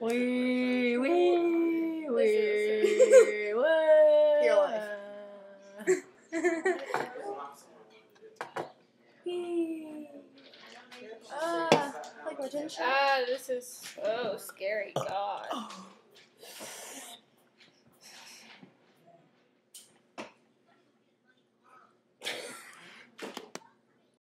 Wee, wee, wee, wee. Your life. Wee. Ah, like. Ah, this is so scary. God.